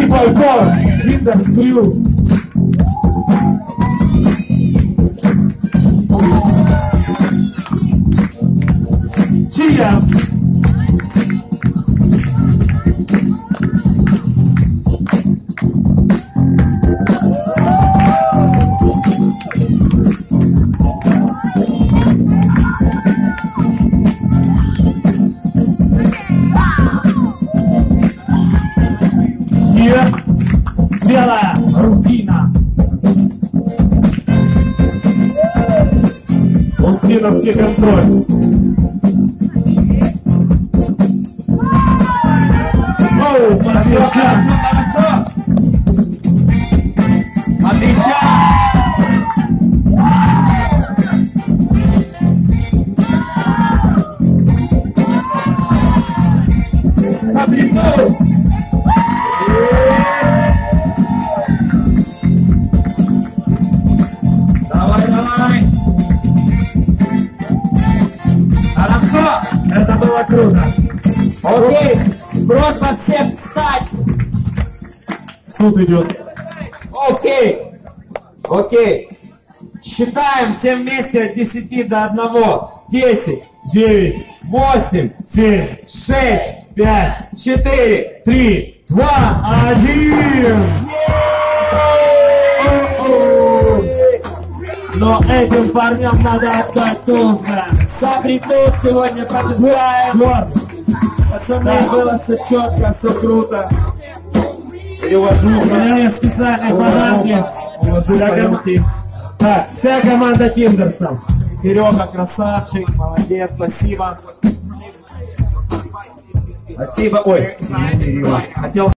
people, God, give the to you. Cheers. Белая рутина. Устиновский контроль. Оу, подъезжаем. Отвечай! Обрисуй. Круто. Окей! Просьба всем встать! Суд идет. Окей! Окей! Считаем все вместе от 10 до 1. 10, Девять, 8, семь, 6, пять, 4, три, 2, один. Но этим парням надо отдать должное. Сабрикут сегодня побеждаем! Вот. Пацаны, было все четко, все круто. Перевожу. У меня есть специальные подарки. Ком- руки. Так, вся команда Киндерсов. Серега, красавчик, молодец, спасибо. Спасибо. Ой, хотел